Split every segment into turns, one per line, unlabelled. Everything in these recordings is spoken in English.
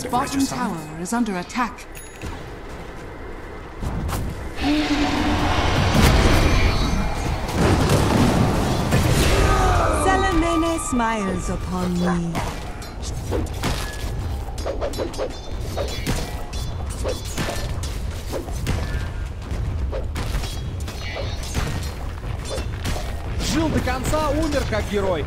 Dire's
bottom tower is under attack.
Salamene smiles upon me.
Жил до конца, умер как герой.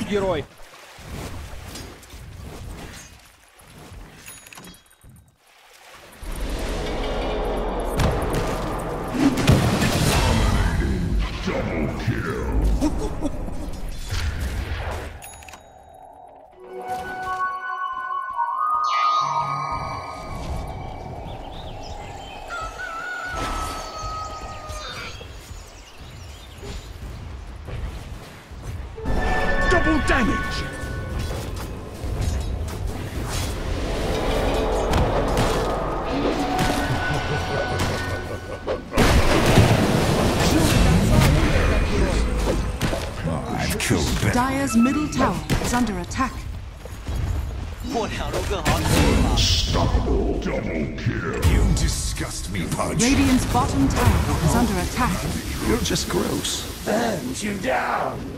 наш герой.
damage! I've killed.
Dire's middle tower is under attack.
Unstoppable double kill. You disgust me, Pudge.
Radiant's bottom tower is under attack.
You're just gross. Bend you down!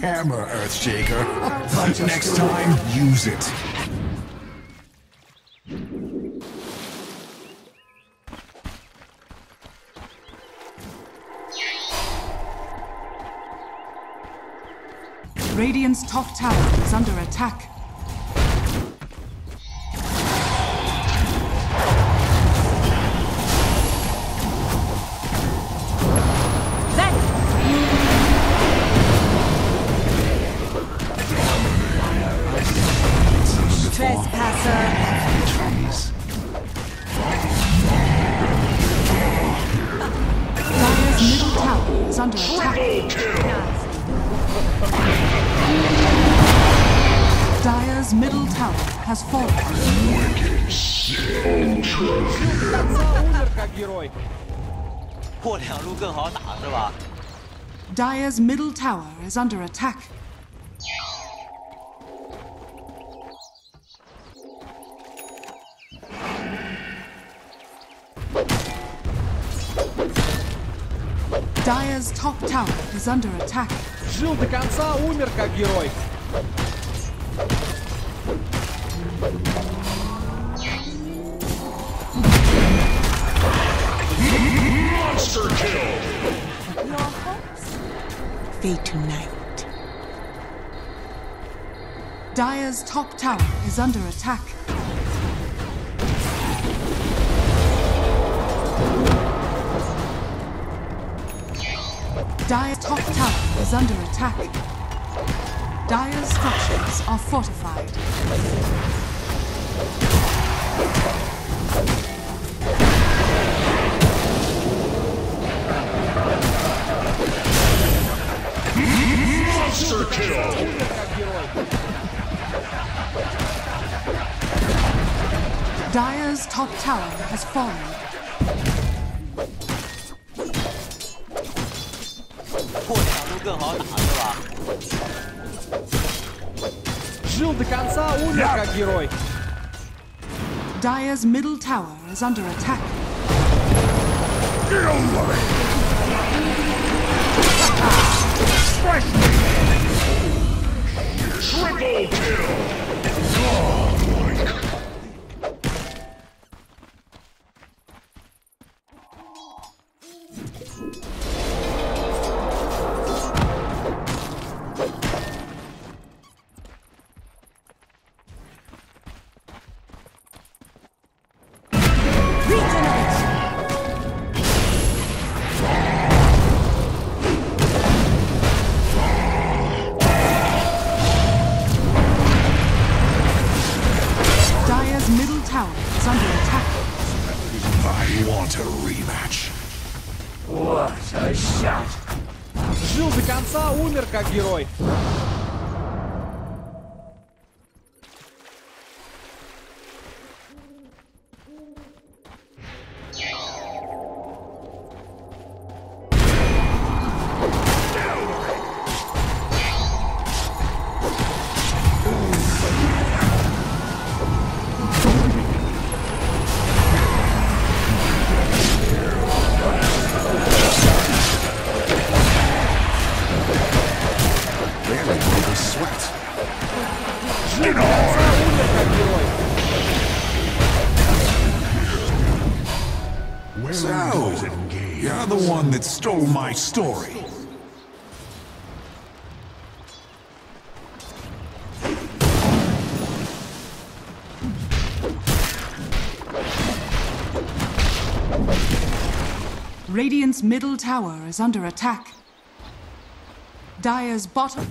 Hammer, Earthshaker. But next time, use it.
Radiant's top tower is under attack. Dire's middle tower has fallen. Dire's middle tower is under attack. Dire's top tower is under attack.
Жил до конца, умер как герой.
Monster kill!
Your hopes fade tonight.
Dire's top tower is under attack. Dire's top tower is under attack. Dire's structures are fortified.
Monster kill!
Dire's top tower has fallen.
жил до конца, умер как герой.
Dire's middle tower is under attack.
Get away! Strike! Triple kill! Godlike!
Жил до конца, умер как герой.
The one that stole my story.
Radiant's middle tower is under attack. Dire's bottom.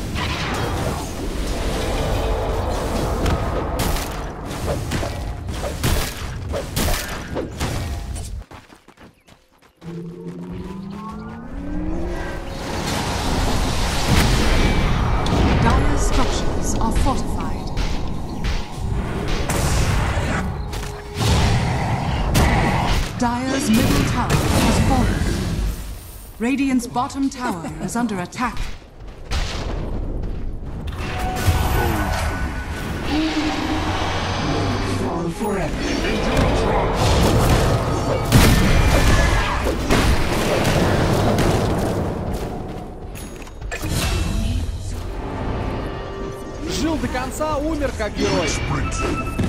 Dire's middle tower has fallen. Radiant's bottom tower is under attack.
Жил до конца, умер как герой.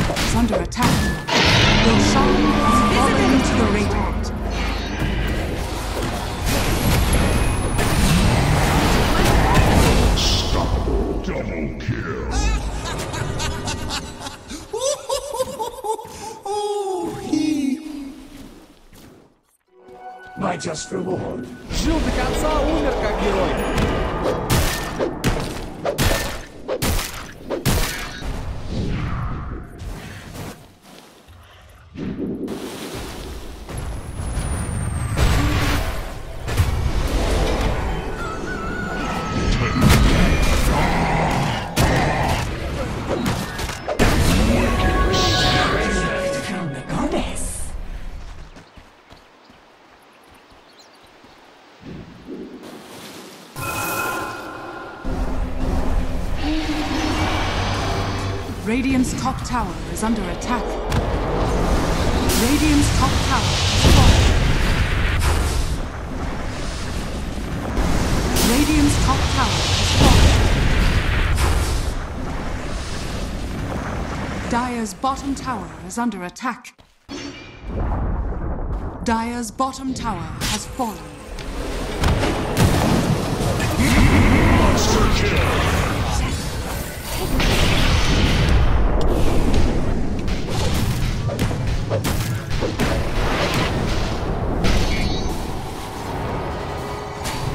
middle tower is under attack. Roshan has fallen to the Radiant.
Double kill.
My just reward.
Жил до конца, умер как герой.
Radiant's top tower is under attack. Radiant's top tower has fallen. Radiant's top tower has fallen. Dire's bottom tower is under attack. Dire's bottom tower has fallen.
Monster kill.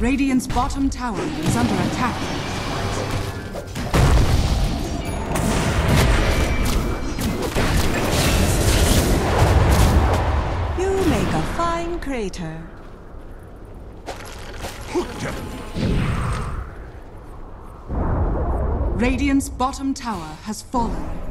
Radiant's bottom tower is under attack.
You make a fine crater.
Radiant's bottom tower has fallen.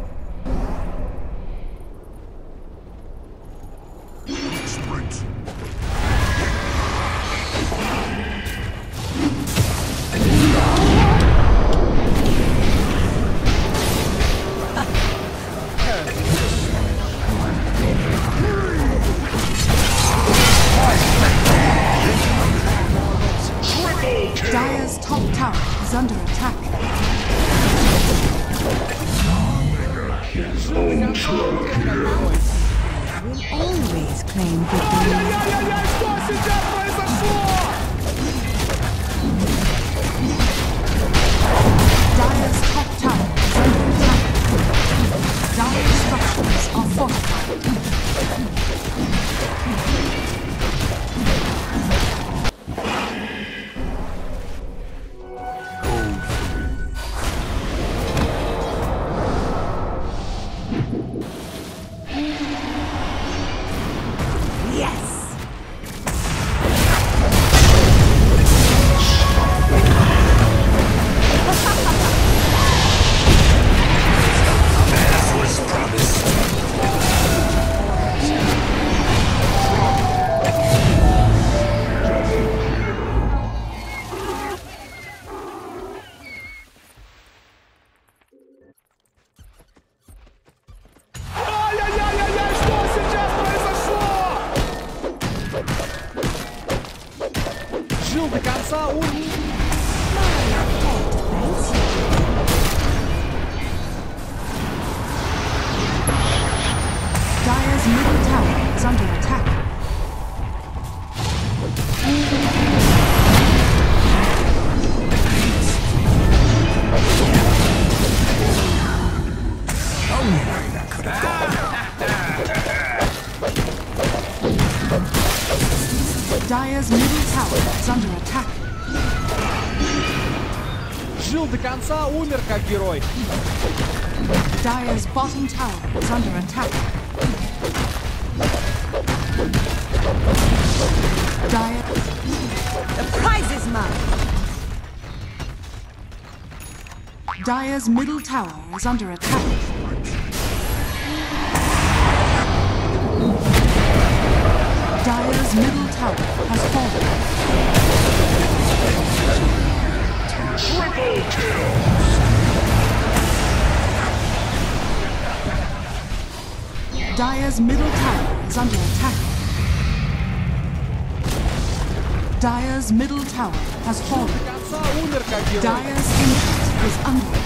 train
Ай-яй-яй-яй, что сейчас произошло?
Dire's top tower is under attack. Dire's structures are fortified.
Żył wykańca Unii.
Dire's middle tower is under attack. Only oh, could have gone. Dire's middle tower is under attack.
Жил до конца, умер как герой.
Dire's bottom tower is under attack. Dyer.
The prize is mine.
Dire's middle tower is under attack. Dire's middle tower has fallen.
Triple kill!
Dire's middle tower is under attack. Dire's middle tower has fallen. Dire's impact is under